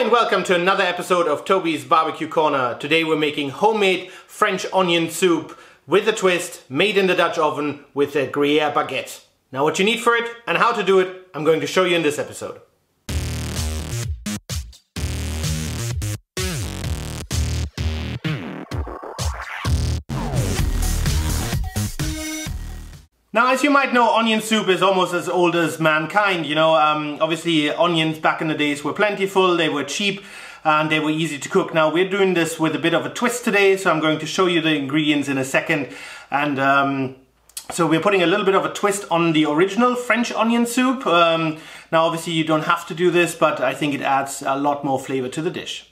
And welcome to another episode of Toby's Barbecue Corner. Today we're making homemade French onion soup with a twist, made in the Dutch oven with a Gruyere baguette. Now what you need for it and how to do it, I'm going to show you in this episode. Now, as you might know, onion soup is almost as old as mankind. You know, um, obviously onions back in the days were plentiful, they were cheap, and they were easy to cook. Now, we're doing this with a bit of a twist today, so I'm going to show you the ingredients in a second. And um, so we're putting a little bit of a twist on the original French onion soup. Um, now, obviously you don't have to do this, but I think it adds a lot more flavor to the dish.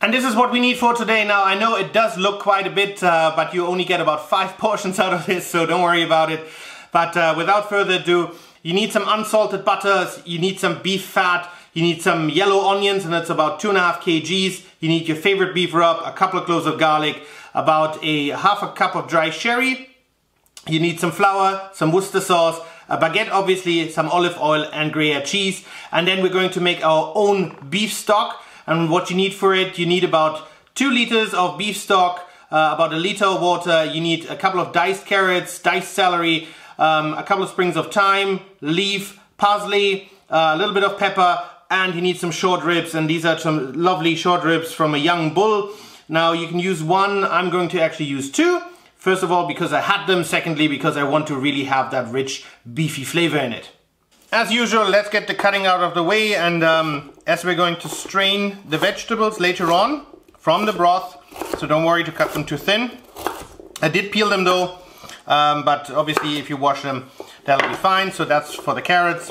And this is what we need for today. Now, I know it does look quite a bit, uh, but you only get about five portions out of this, so don't worry about it. But uh, without further ado, you need some unsalted butters, you need some beef fat, you need some yellow onions, and that's about two and a half kgs. You need your favorite beef rub, a couple of cloves of garlic, about a half a cup of dry sherry. You need some flour, some Worcester sauce, a baguette obviously, some olive oil and Gruyere cheese. And then we're going to make our own beef stock. And what you need for it, you need about two liters of beef stock, uh, about a liter of water. You need a couple of diced carrots, diced celery, um, a couple of sprigs of thyme, leaf, parsley, uh, a little bit of pepper, and you need some short ribs. And these are some lovely short ribs from a young bull. Now you can use one, I'm going to actually use two. First of all, because I had them. Secondly, because I want to really have that rich, beefy flavor in it. As usual, let's get the cutting out of the way and um, as we're going to strain the vegetables later on from the broth, so don't worry to cut them too thin. I did peel them though, um, but obviously if you wash them, that'll be fine. So that's for the carrots.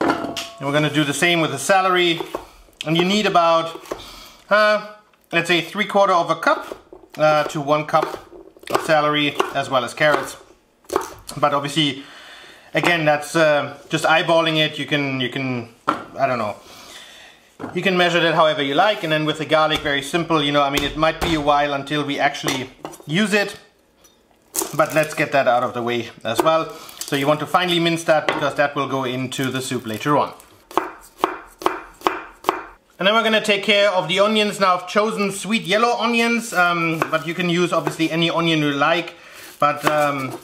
And we're gonna do the same with the celery. And you need about, uh, let's say three quarter of a cup uh, to one cup of celery as well as carrots. But obviously, again, that's uh, just eyeballing it. You can, you can, I don't know. You can measure that however you like. And then with the garlic, very simple. You know, I mean, it might be a while until we actually use it. But let's get that out of the way as well. So you want to finely mince that because that will go into the soup later on. And then we're gonna take care of the onions. Now I've chosen sweet yellow onions, um, but you can use obviously any onion you like. But um,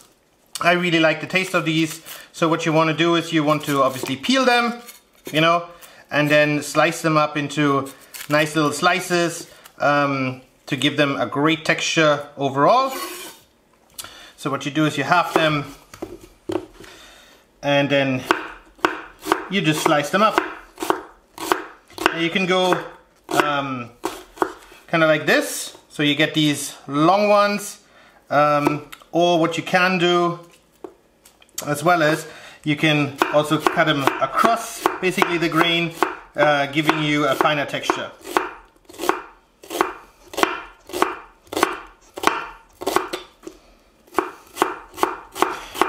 I really like the taste of these. So what you wanna do is you want to obviously peel them, you know, and then slice them up into nice little slices um, to give them a great texture overall. So what you do is you half them and then you just slice them up. You can go um, kind of like this, so you get these long ones, um, or what you can do as well as you can also cut them across basically the grain, uh, giving you a finer texture.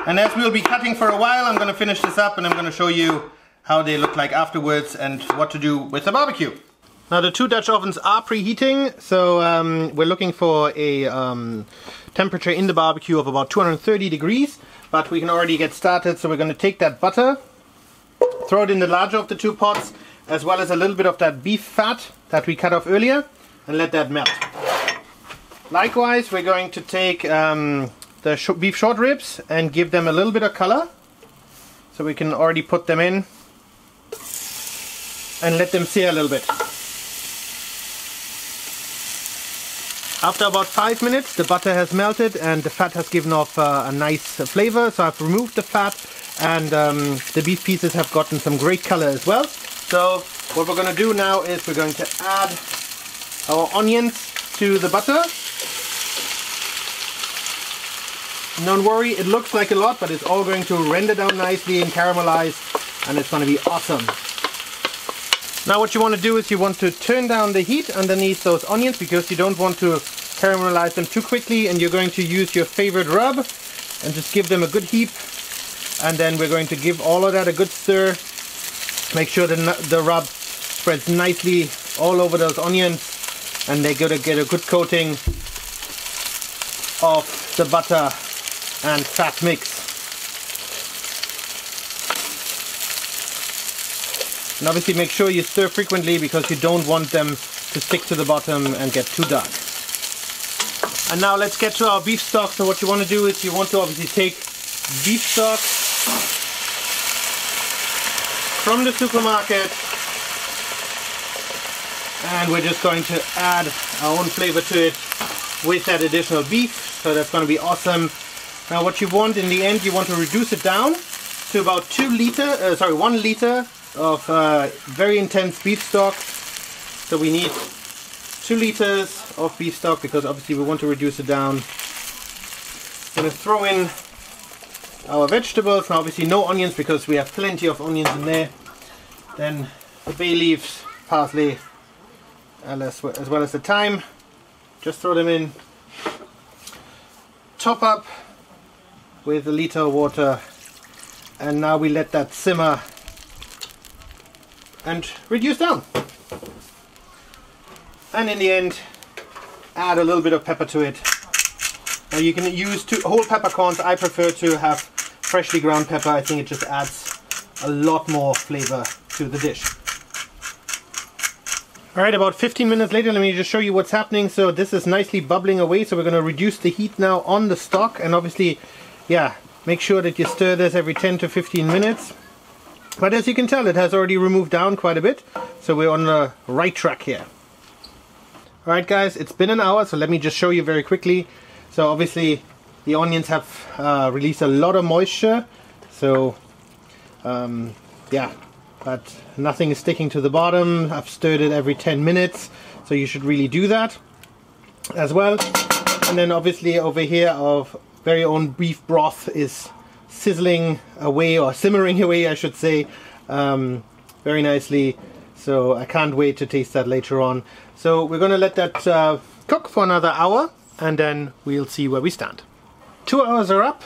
And as we'll be cutting for a while, I'm going to finish this up and I'm going to show you how they look like afterwards and what to do with the barbecue. Now the two Dutch ovens are preheating, so um, we're looking for a um, temperature in the barbecue of about 230 degrees, but we can already get started. So we're going to take that butter, throw it in the larger of the two pots, as well as a little bit of that beef fat that we cut off earlier, and let that melt. Likewise, we're going to take um, the sh beef short ribs and give them a little bit of color. So we can already put them in and let them sear a little bit. After about five minutes the butter has melted and the fat has given off uh, a nice flavor so I've removed the fat and um, the beef pieces have gotten some great color as well. So what we're going to do now is we're going to add our onions to the butter. Don't worry, it looks like a lot, but it's all going to render down nicely and caramelize, and it's going to be awesome. Now what you want to do is you want to turn down the heat underneath those onions because you don't want to caramelize them too quickly and you're going to use your favorite rub and just give them a good heap. And then we're going to give all of that a good stir. Make sure the, the rub spreads nicely all over those onions and they're going to get a good coating of the butter and fat mix And obviously make sure you stir frequently because you don't want them to stick to the bottom and get too dark. And now let's get to our beef stock. So what you want to do is you want to obviously take beef stock from the supermarket and we're just going to add our own flavor to it with that additional beef so that's going to be awesome now what you want in the end you want to reduce it down to about two liter uh, sorry one liter of uh, very intense beef stock. So we need two liters of beef stock because obviously we want to reduce it down. I'm to throw in our vegetables. Now obviously no onions because we have plenty of onions in there. Then the bay leaves parsley as well as the thyme. Just throw them in. Top up with a liter of water. And now we let that simmer and reduce down and in the end add a little bit of pepper to it now you can use two whole peppercorns I prefer to have freshly ground pepper I think it just adds a lot more flavor to the dish Alright, about 15 minutes later, let me just show you what's happening. So this is nicely bubbling away, so we're going to reduce the heat now on the stock. And obviously, yeah, make sure that you stir this every 10 to 15 minutes. But as you can tell, it has already removed down quite a bit. So we're on the right track here. Alright guys, it's been an hour, so let me just show you very quickly. So obviously, the onions have uh, released a lot of moisture. So, um, yeah, but nothing is sticking to the bottom. I've stirred it every 10 minutes, so you should really do that as well. And then obviously over here our very own beef broth is sizzling away or simmering away I should say um, very nicely so I can't wait to taste that later on so we're gonna let that uh, cook for another hour and then we'll see where we stand two hours are up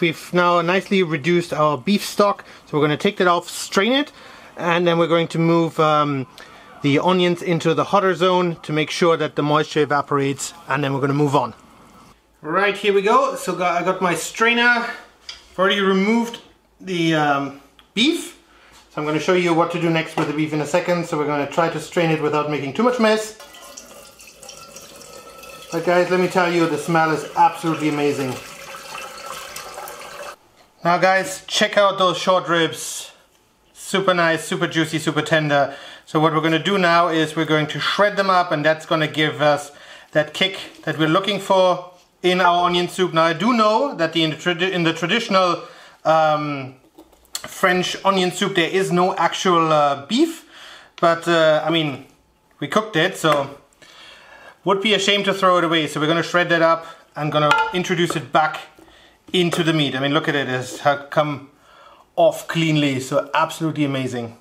we've now nicely reduced our beef stock so we're to take that off strain it and then we're going to move um, the onions into the hotter zone to make sure that the moisture evaporates and then we're going to move on. Right, here we go. So I got my strainer. I've already removed the um, beef. So I'm going to show you what to do next with the beef in a second. So we're going to try to strain it without making too much mess. But guys, let me tell you, the smell is absolutely amazing. Now guys, check out those short ribs super nice, super juicy, super tender. So what we're going to do now is we're going to shred them up and that's going to give us that kick that we're looking for in our onion soup. Now I do know that the, in, the in the traditional um, French onion soup there is no actual uh, beef, but uh, I mean we cooked it so would be a shame to throw it away. So we're to shred that up and to introduce it back into the meat. I mean look at it, it's come off cleanly so absolutely amazing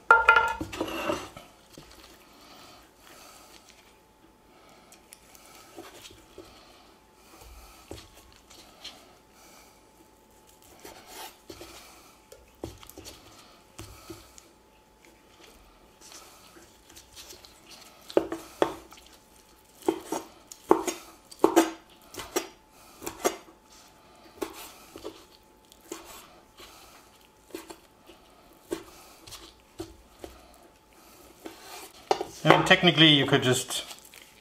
Mean, technically you could just,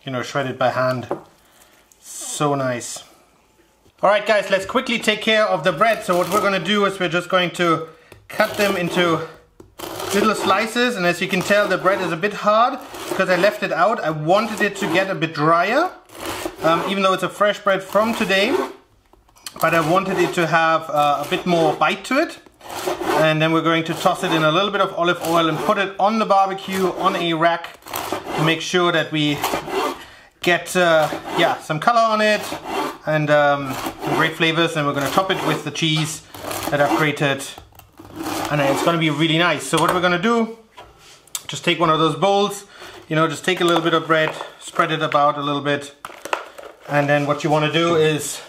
you know, shred it by hand. So nice. Alright guys, let's quickly take care of the bread. So what we're going to do is we're just going to cut them into little slices and as you can tell the bread is a bit hard because I left it out. I wanted it to get a bit drier um, even though it's a fresh bread from today but I wanted it to have uh, a bit more bite to it and then we're going to toss it in a little bit of olive oil and put it on the barbecue on a rack to make sure that we get uh, yeah some color on it and um, some great flavors. And we're going to top it with the cheese that I've grated and it's going to be really nice. So what we're going to do just take one of those bowls you know just take a little bit of bread spread it about a little bit. And then what you want to do is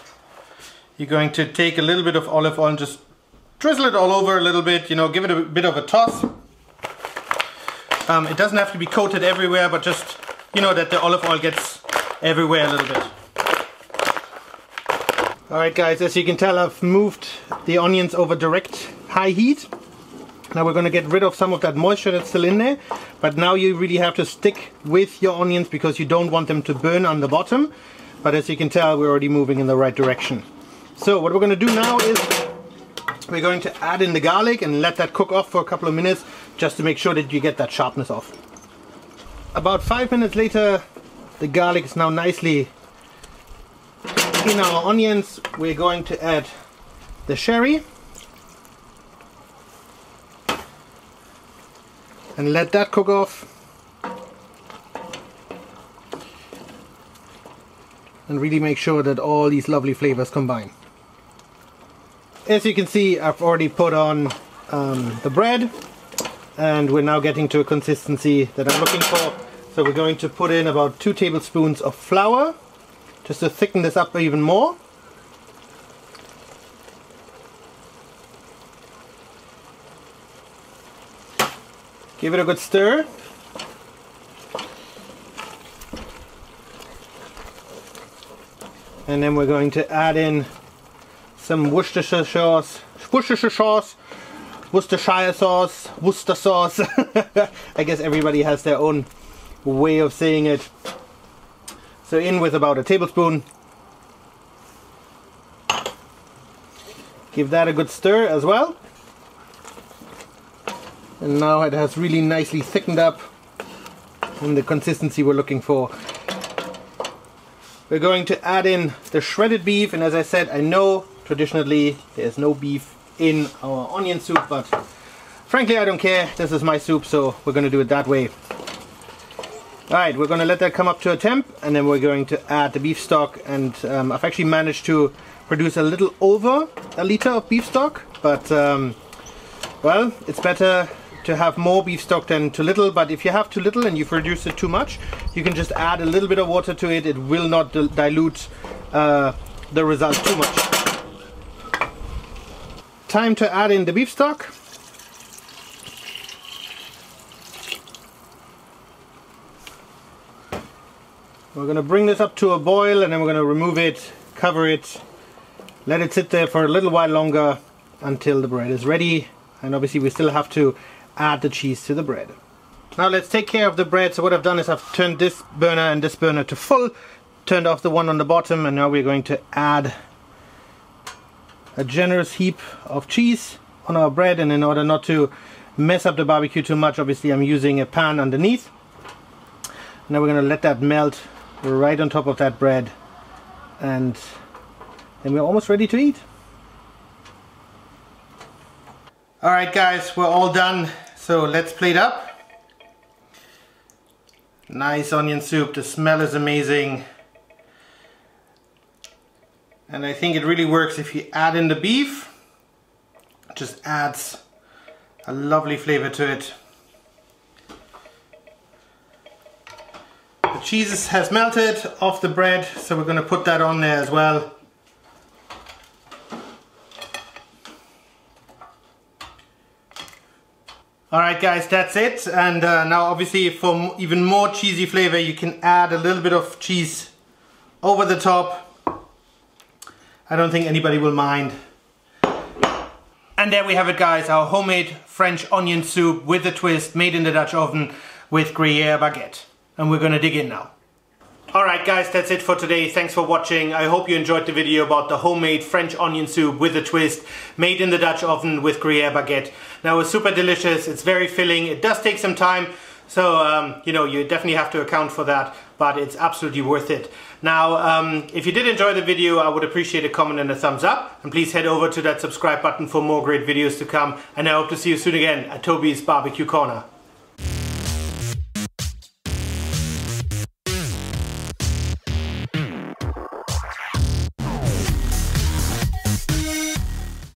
you're going to take a little bit of olive oil and just drizzle it all over a little bit, you know, give it a bit of a toss. Um, it doesn't have to be coated everywhere, but just, you know, that the olive oil gets everywhere a little bit. Alright guys, as you can tell I've moved the onions over direct high heat. Now we're going to get rid of some of that moisture that's still in there, but now you really have to stick with your onions because you don't want them to burn on the bottom. But as you can tell, we're already moving in the right direction. So what we're going to do now is we're going to add in the garlic and let that cook off for a couple of minutes just to make sure that you get that sharpness off. About five minutes later, the garlic is now nicely in our onions. We're going to add the sherry and let that cook off and really make sure that all these lovely flavors combine. As you can see I've already put on um, the bread and we're now getting to a consistency that I'm looking for so we're going to put in about two tablespoons of flour just to thicken this up even more Give it a good stir. And then we're going to add in some Worcestershire sauce, Worcestershire sauce, Worcestershire sauce, Worcester sauce. I guess everybody has their own way of saying it. So in with about a tablespoon. Give that a good stir as well and now it has really nicely thickened up in the consistency we're looking for. We're going to add in the shredded beef and as I said I know traditionally there's no beef in our onion soup but frankly I don't care. This is my soup so we're going to do it that way. Alright we're going to let that come up to a temp and then we're going to add the beef stock and um, I've actually managed to produce a little over a liter of beef stock but um, well it's better to have more beef stock than too little but if you have too little and you've reduced it too much you can just add a little bit of water to it. It will not dilute uh, the result too much time to add in the beef stock we're going to bring this up to a boil and then we're going to remove it cover it let it sit there for a little while longer until the bread is ready and obviously we still have to add the cheese to the bread. Now let's take care of the bread. So what I've done is I've turned this burner and this burner to full, turned off the one on the bottom, and now we're going to add a generous heap of cheese on our bread. And in order not to mess up the barbecue too much, obviously I'm using a pan underneath. Now we're going to let that melt right on top of that bread. And then we're almost ready to eat. Alright guys, we're all done. So let's plate up. Nice onion soup, the smell is amazing. And I think it really works if you add in the beef. It just adds a lovely flavor to it. The cheese has melted off the bread, so we're going to put that on there as well. Alright guys, that's it. And uh, now obviously for even more cheesy flavor, you can add a little bit of cheese over the top. I don't think anybody will mind. And there we have it guys, our homemade French onion soup with a twist made in the Dutch oven with Gruyere baguette. And we're gonna dig in now. Alright guys, that's it for today. Thanks for watching. I hope you enjoyed the video about the homemade French onion soup with a twist, made in the Dutch oven with Gruyere baguette. Now it's super delicious, it's very filling, it does take some time, so um, you know, you definitely have to account for that, but it's absolutely worth it. Now, um, if you did enjoy the video, I would appreciate a comment and a thumbs up, and please head over to that subscribe button for more great videos to come, and I hope to see you soon again at Toby's Barbecue Corner.